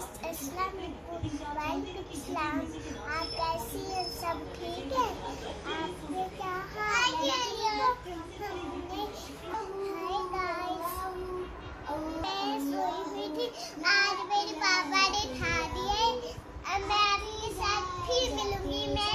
अस्सलाम आप कैसी हैं? सब ठीक है? आपने क्या हाल है हाय गाइस मैं सोई हुई थी आज मेरे पापा ने ठा दिया मैं आपके साथ फिर मिलूँगी। मैं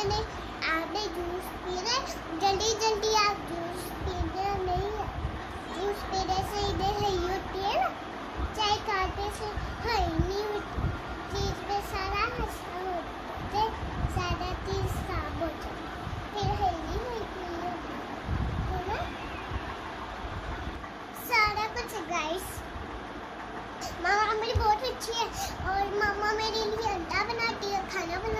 मैंने आधे जूस पी रहे जल्दी जल्दी आप जूस पी रहे नहीं जूस पी रहे से इधर हई होती है ना। चाय काटे से हाँ, हई नहीं होती चीज़ में सारा हंसा होते सारा चीज़ खराब हो जाता फिर हई होती है। ना? सारा कुछ गाइस मामा मेरी बहुत अच्छी है और मामा मेरे लिए अंडा बनाती है, खाना बना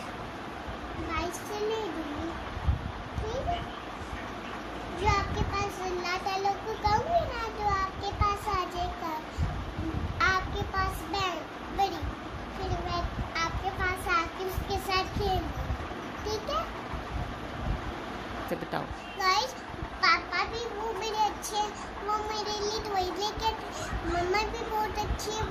can't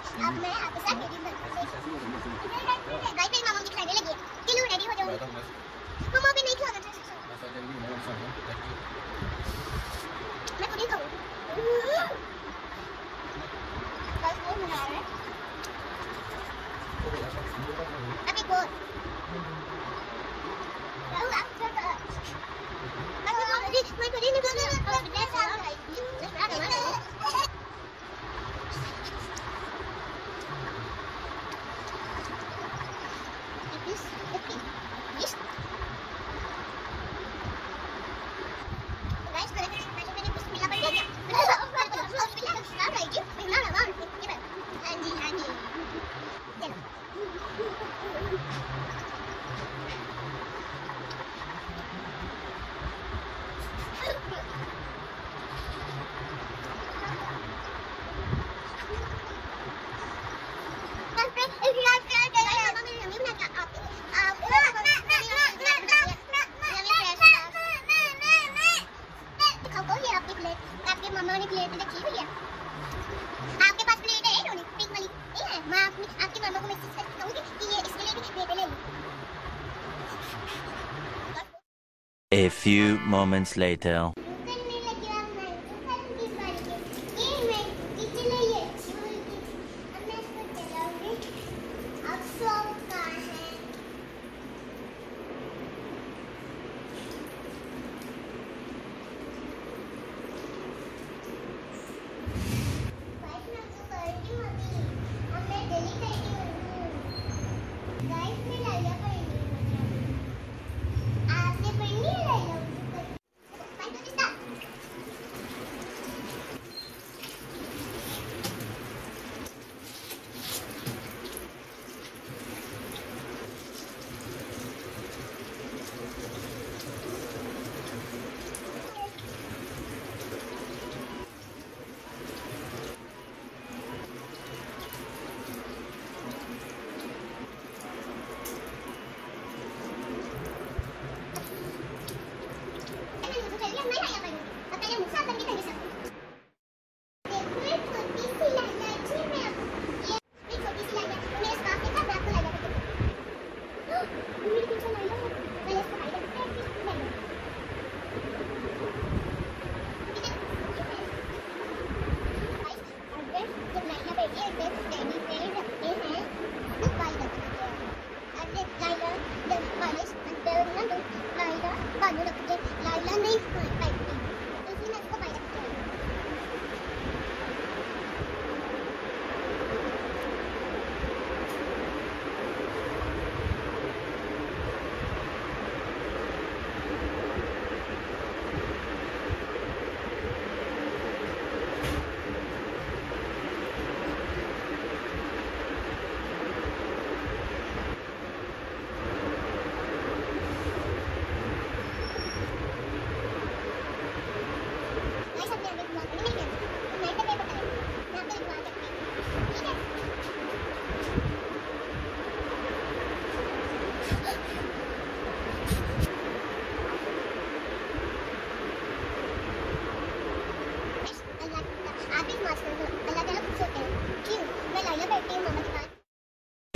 अब मैं आपके साथ वीडियो बनाऊँगी गाइस मेरी मामा दिखलाने लगी है। चलो रेडी हो जाओ मामा भी नहीं खाना मैं खुद ही खाऊँगी। बस वो बना रहा है। अब एक और। few moments later.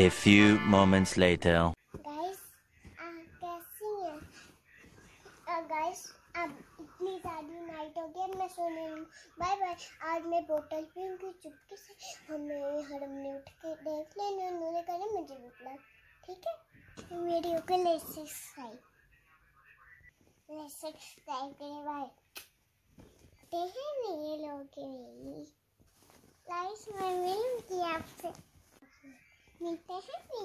A few moments later. Guys कैसी हैं गाइस अब इतनी सारी नाइट हो गई अब मैं सोने लूँ बाय बाय आज मैं बोतल पीऊँगी चुपके से हमें हरम ने उठ के देख लेना उन्होंने कहा मुझे भी पिला ठीक है वीडियो को लेट सब्सक्राइब लेट सब्सक्राइब करें बाय ते हैं मेरे लोग गाइस मैं मिलूंगी आपसे Me deixa assim.